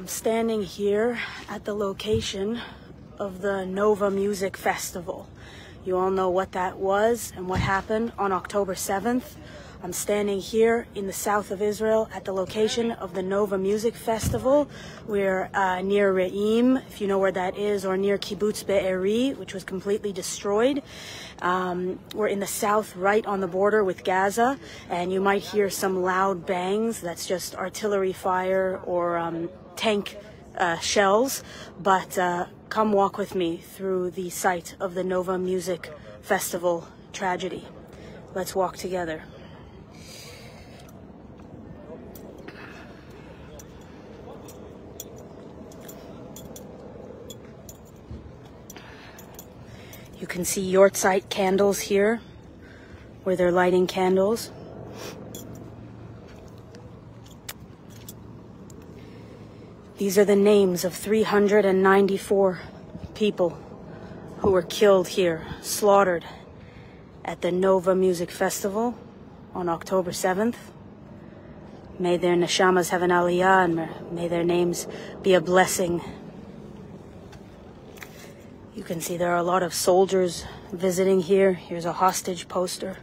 I'm standing here at the location of the Nova Music Festival. You all know what that was and what happened on October 7th. I'm standing here in the south of Israel at the location of the Nova Music Festival. We're uh, near Re'im, if you know where that is, or near Kibbutz Be'eri, which was completely destroyed. Um, we're in the south, right on the border with Gaza, and you might hear some loud bangs. That's just artillery fire or um, tank uh, shells. But uh, come walk with me through the site of the Nova Music Festival tragedy. Let's walk together. You can see Yortzeit candles here, where they're lighting candles. These are the names of 394 people who were killed here, slaughtered at the Nova Music Festival on October 7th. May their neshamas have an aliyah and may their names be a blessing. You can see there are a lot of soldiers visiting here. Here's a hostage poster.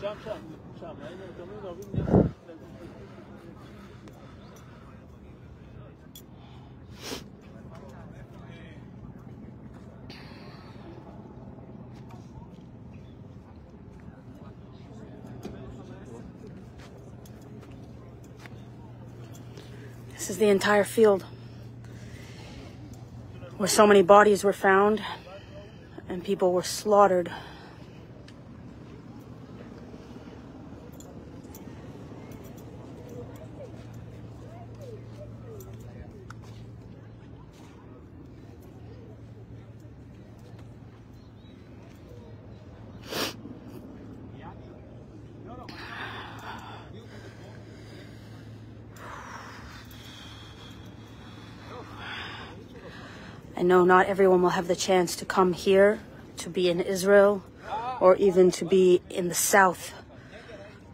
שם, שם, שם, היינו תמיד אוהבים להיות... This is the entire field where so many bodies were found and people were slaughtered. I know not everyone will have the chance to come here, to be in Israel, or even to be in the south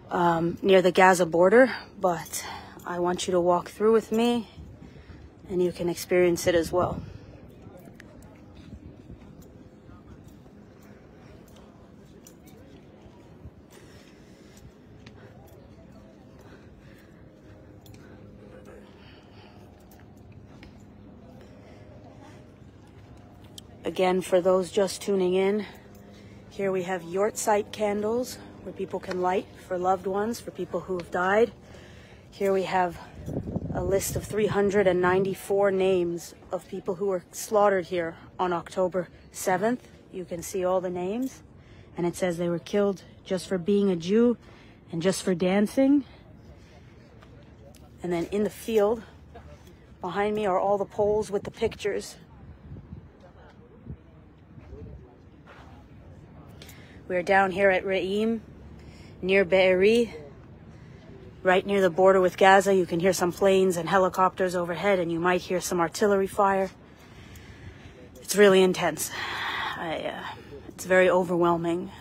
um, near the Gaza border, but I want you to walk through with me and you can experience it as well. Again, for those just tuning in, here we have Yortzeit candles where people can light for loved ones, for people who have died. Here we have a list of 394 names of people who were slaughtered here on October 7th. You can see all the names, and it says they were killed just for being a Jew and just for dancing. And then in the field behind me are all the poles with the pictures We're down here at Re'im, near Be'eri, right near the border with Gaza. You can hear some planes and helicopters overhead, and you might hear some artillery fire. It's really intense. I, uh, it's very overwhelming.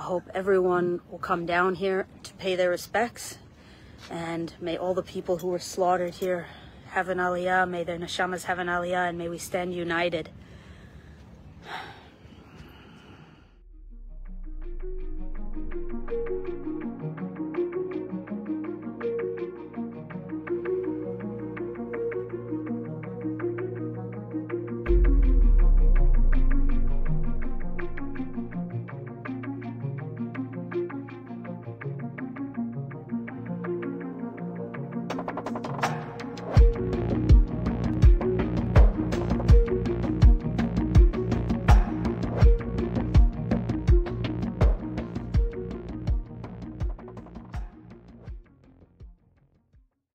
Hope everyone will come down here to pay their respects. And may all the people who were slaughtered here have an aliyah, may their neshamas have an aliyah, and may we stand united.